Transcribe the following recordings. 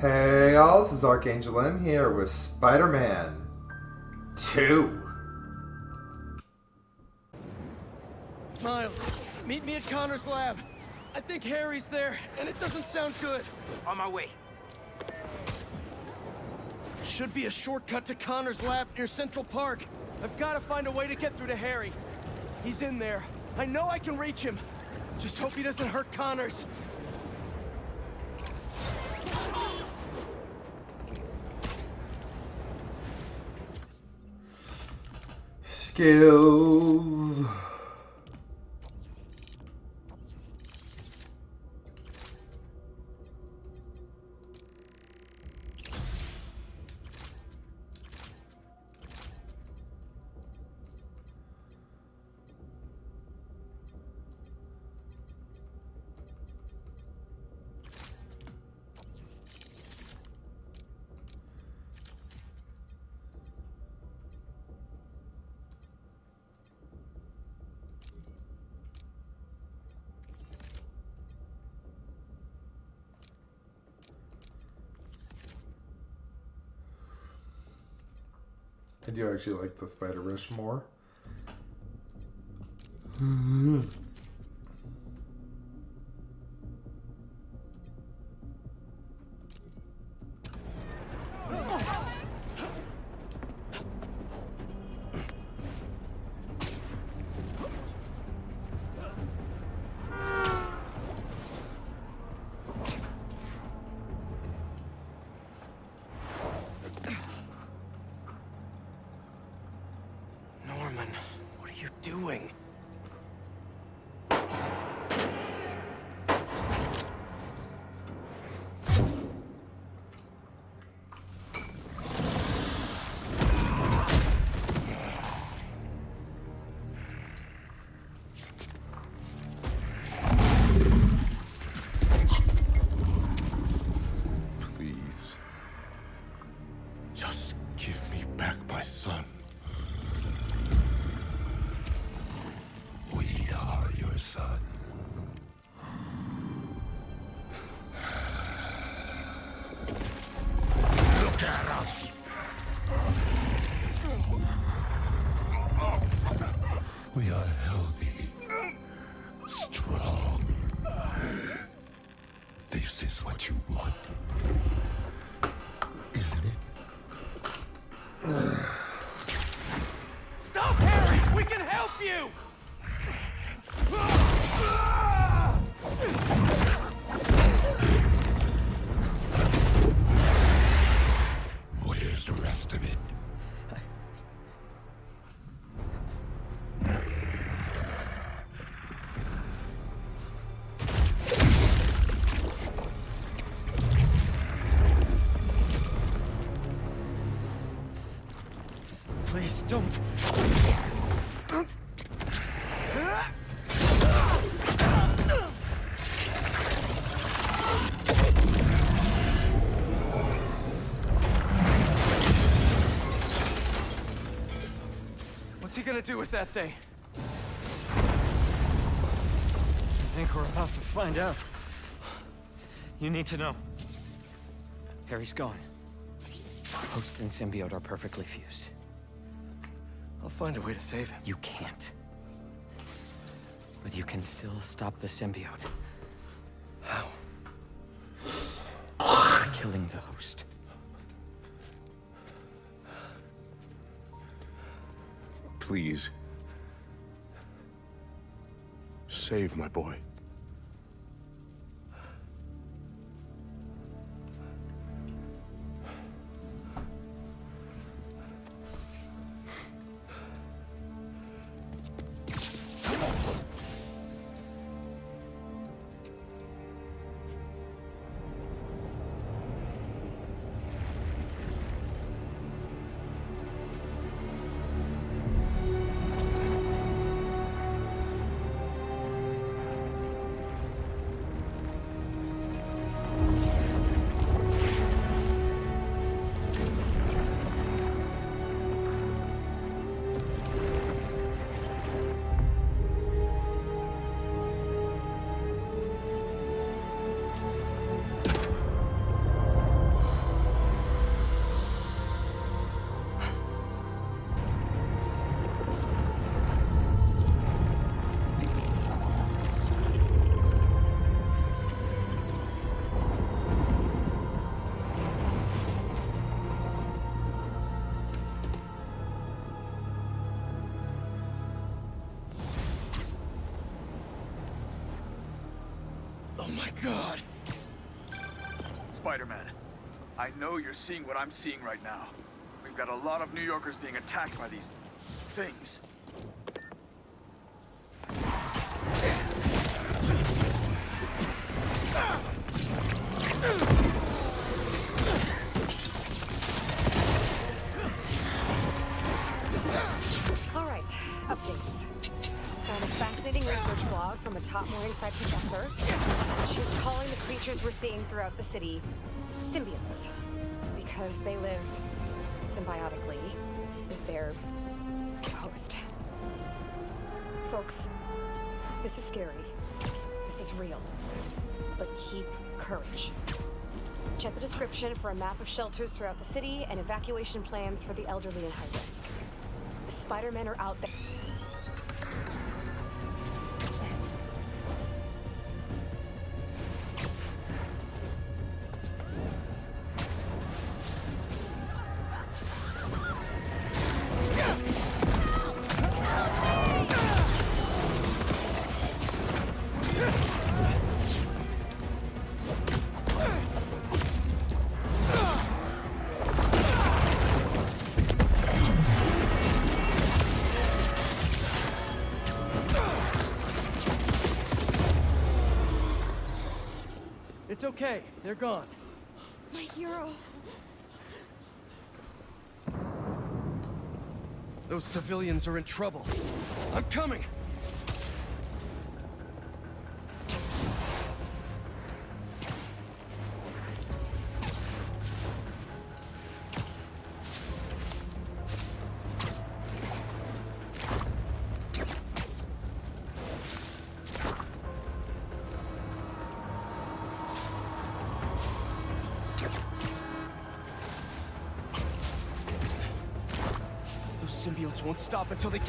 Hey y'all, this is Archangel M here with Spider-Man 2. Miles, meet me at Connors' lab. I think Harry's there, and it doesn't sound good. On my way. Should be a shortcut to Connors' lab near Central Park. I've got to find a way to get through to Harry. He's in there. I know I can reach him. Just hope he doesn't hurt Connors. Skills. I do actually like the Spider Rush more. Mm-hmm. Don't. What's he gonna do with that thing? I think we're about to find out. You need to know. Harry's gone. Host and symbiote are perfectly fused. I'll find a way to save him. You can't. But you can still stop the symbiote. How? By killing the host. Please. Save my boy. God. Spider-Man, I know you're seeing what I'm seeing right now. We've got a lot of New Yorkers being attacked by these things. All right, updates. A fascinating research blog from a top Morningside professor. She's calling the creatures we're seeing throughout the city symbionts because they live symbiotically with their host. Folks, this is scary. This is real. But keep courage. Check the description for a map of shelters throughout the city and evacuation plans for the elderly and high risk. The Spider-Men are out there. Okay. They're gone. My hero. Those civilians are in trouble. I'm coming!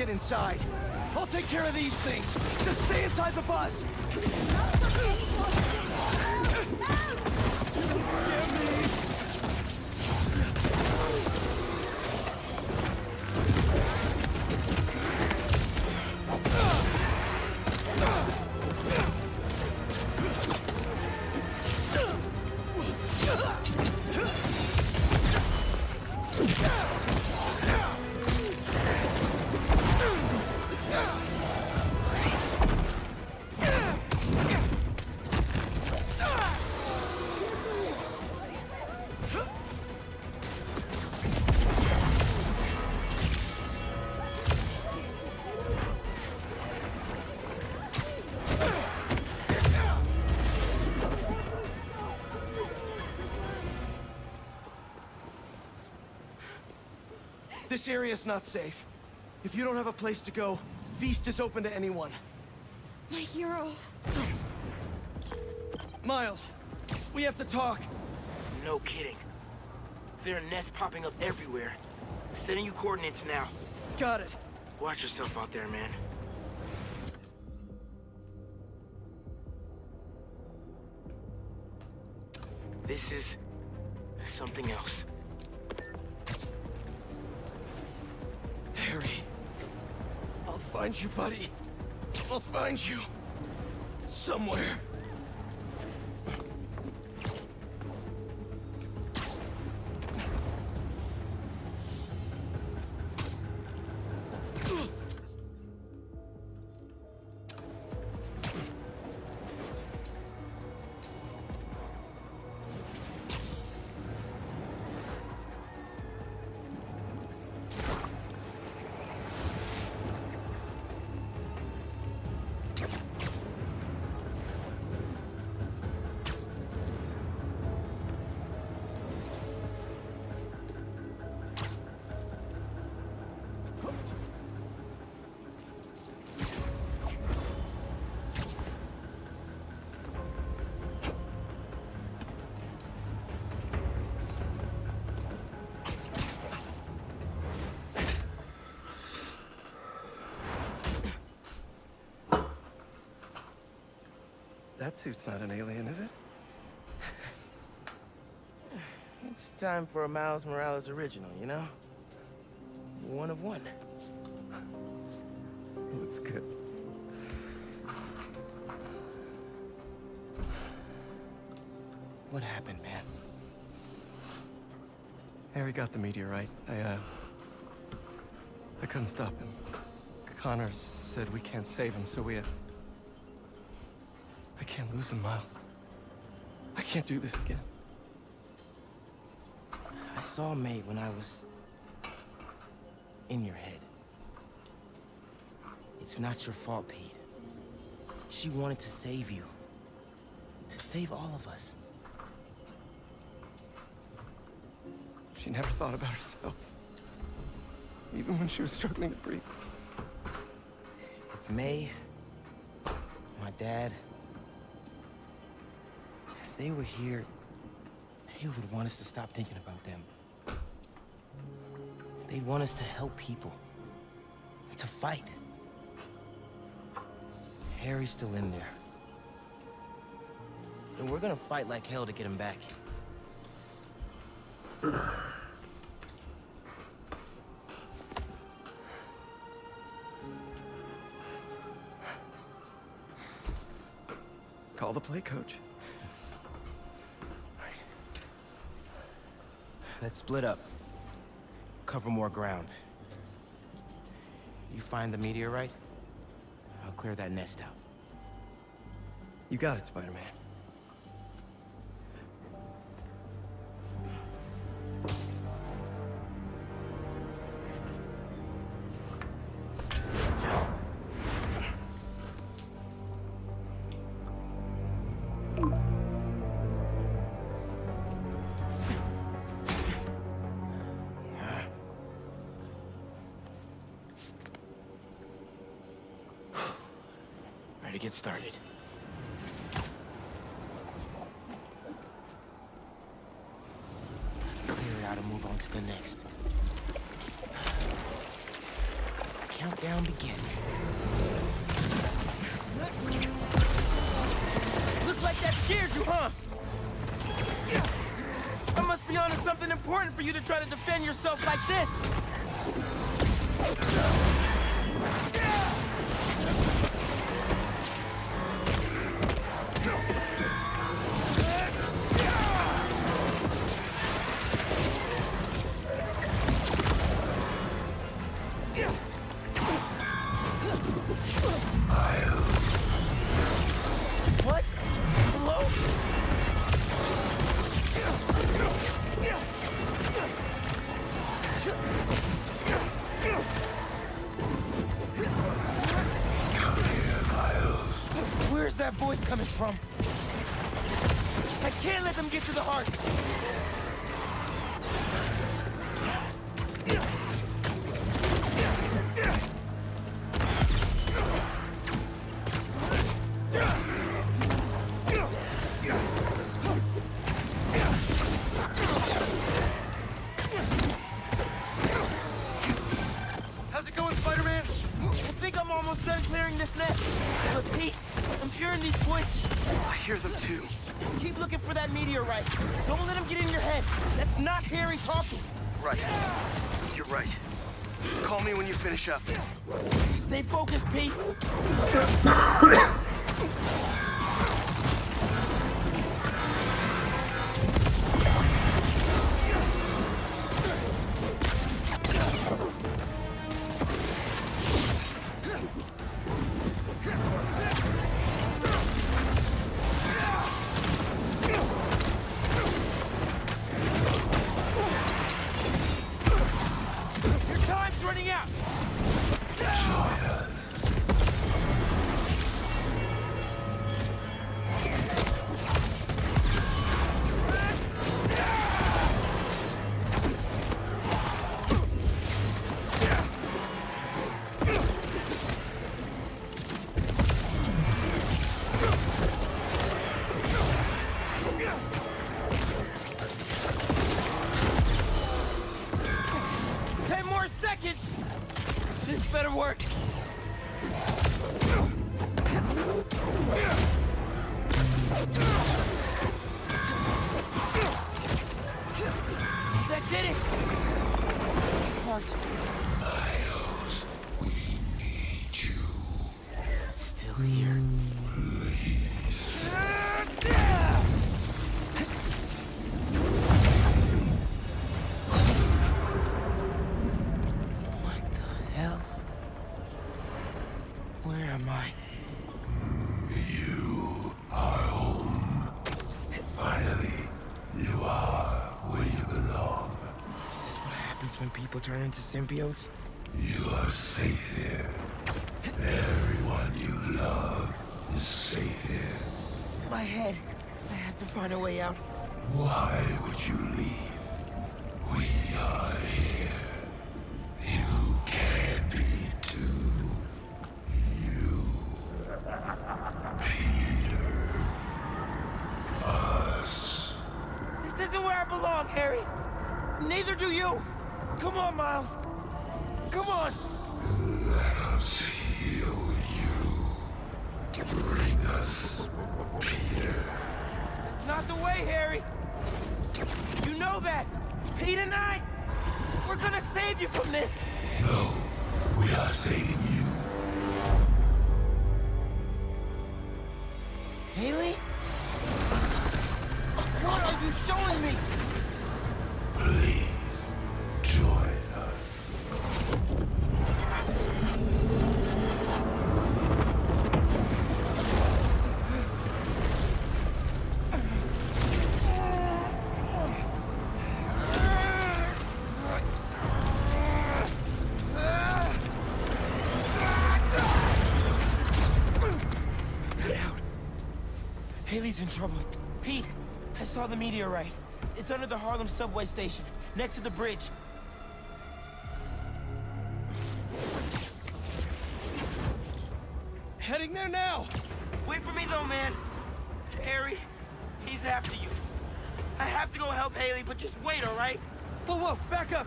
Inside. I'll take care of these things. Just stay inside the bus. This area's not safe. If you don't have a place to go, Feast is open to anyone. My hero. Miles, we have to talk. No kidding. There are nests popping up everywhere. Sending you coordinates now. Got it. Watch yourself out there, man. This is something else. Find you, buddy. I'll find you. Somewhere. That suit's not an alien, is it? It's time for a Miles Morales original, you know? One of one. Looks good. What happened, man? Harry got the meteorite. I, uh... I couldn't stop him. Connor said we can't save him, so we have... I can't lose him, Miles. I can't do this again. I saw May when I was... in your head. It's not your fault, Pete. She wanted to save you. To save all of us. She never thought about herself. Even when she was struggling to breathe. If May, my dad, if they were here, they would want us to stop thinking about them. They'd want us to help people. To fight. Harry's still in there. And we're gonna fight like hell to get him back. Call the play coach. Let's split up. Cover more ground. You find the meteorite, I'll clear that nest out. You got it, Spider-Man. Something important for you to try to defend yourself like this. That voice coming from? I can't let them get to the heart. Stay focused, Pete. Better work. Happens when people turn into symbiotes? You are safe here. Everyone you love is safe here. My head. I have to find a way out. Why would you leave? Hailey's in trouble. Pete, I saw the meteorite. It's under the Harlem subway station, next to the bridge. Heading there now! Wait for me though, man. Harry, he's after you. I have to go help Haley, but just wait, all right? Whoa, whoa, back up!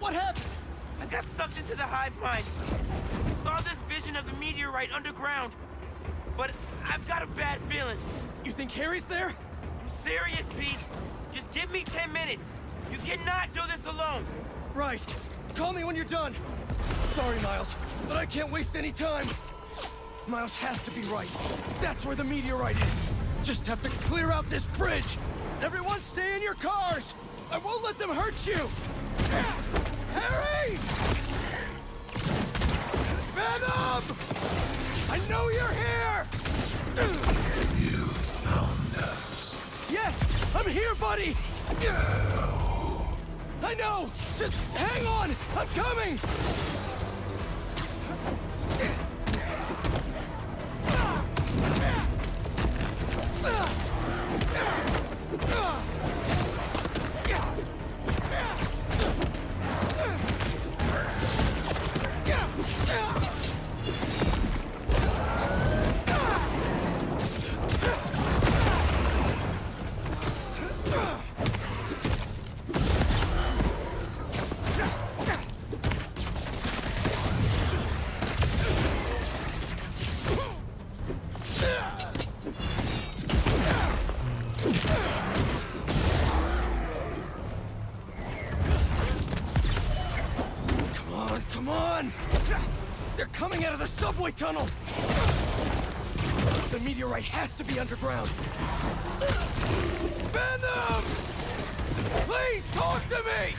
What happened? I got sucked into the hive mind. Saw this vision of the meteorite underground. But I've got a bad feeling. You think Harry's there? I'm serious, Pete. Just give me 10 minutes. You cannot do this alone. Right. Call me when you're done. Sorry, Miles, but I can't waste any time. Miles has to be right. That's where the meteorite is. Just have to clear out this bridge. Everyone stay in your cars. I won't let them hurt you. Harry! Venom! I know you're here! Buddy! I know! Just hang on! I'm coming! Coming out of the subway tunnel! The meteorite has to be underground! Venom! Please talk to me!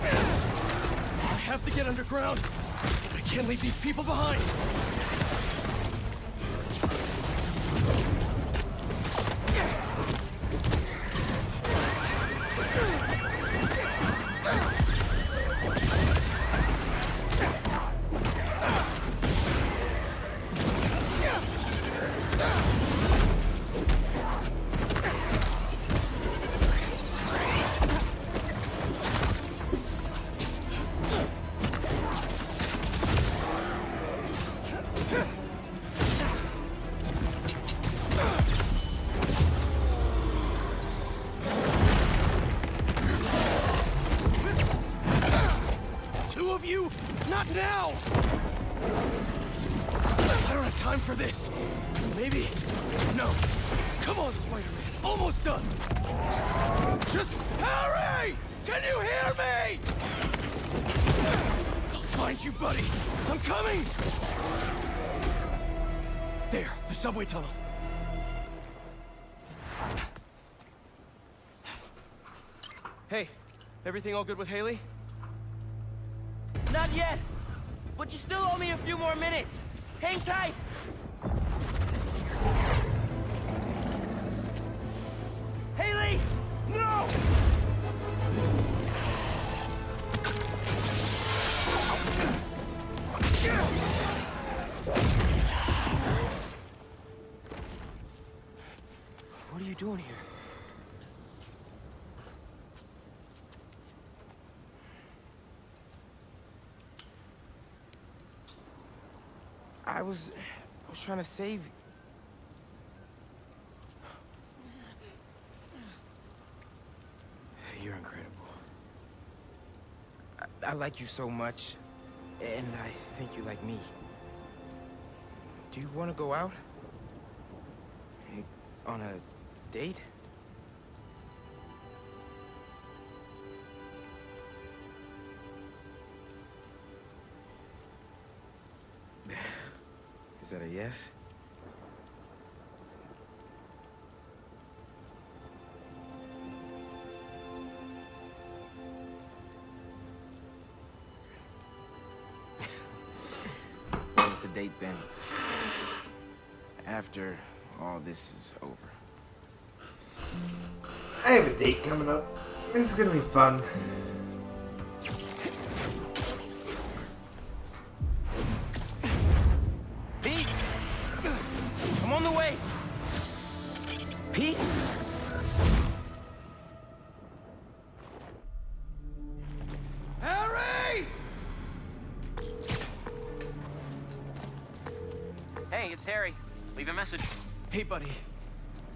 I have to get underground. I can't leave these people behind. Everything all good with Hailey? Not yet, but you still owe me a few more minutes. Hang tight! Hailey! No! What are you doing here? Was... I was trying to save you. You're incredible. I, I like you so much, and I think you like me. Do you want to go out? On a date? Is that a yes? What's the date then? After all this is over. I have a date coming up. This is gonna be fun. Harry! Hey, it's Harry. Leave a message. Hey, buddy.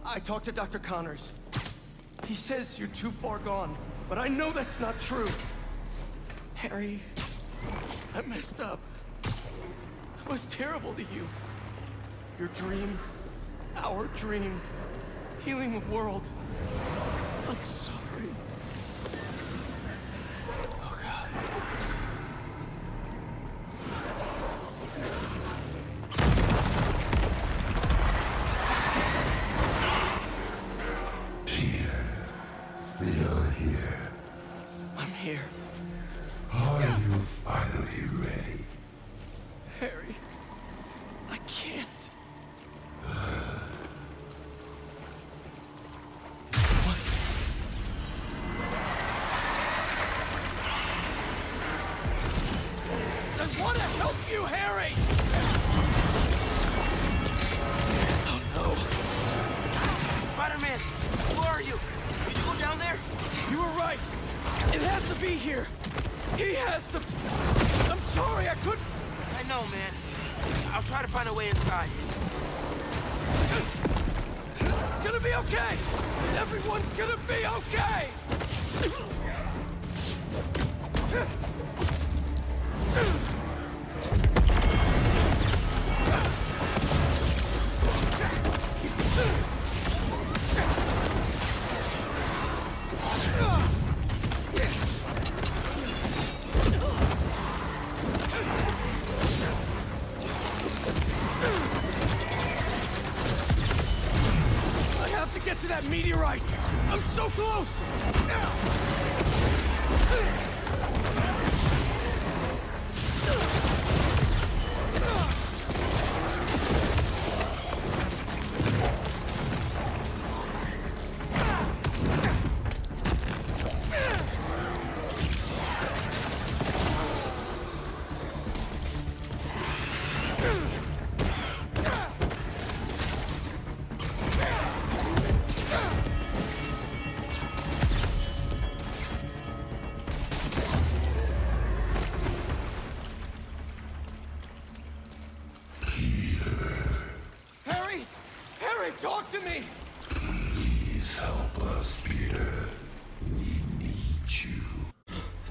I talked to Dr. Connors. He says you're too far gone, but I know that's not true. Harry, I messed up. I was terrible to you. Your dream, our dream, healing the world. I'm sorry. Gonna be okay. Everyone's gonna be okay. I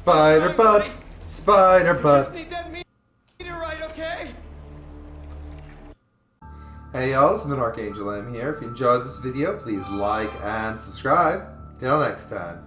Spider Sorry, butt. buddy. Spider Just butt. need that meteorite, okay? Hey y'all, it's been Archangel M here. If you enjoyed this video, please like and subscribe. Till next time.